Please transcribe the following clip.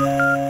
Yeah.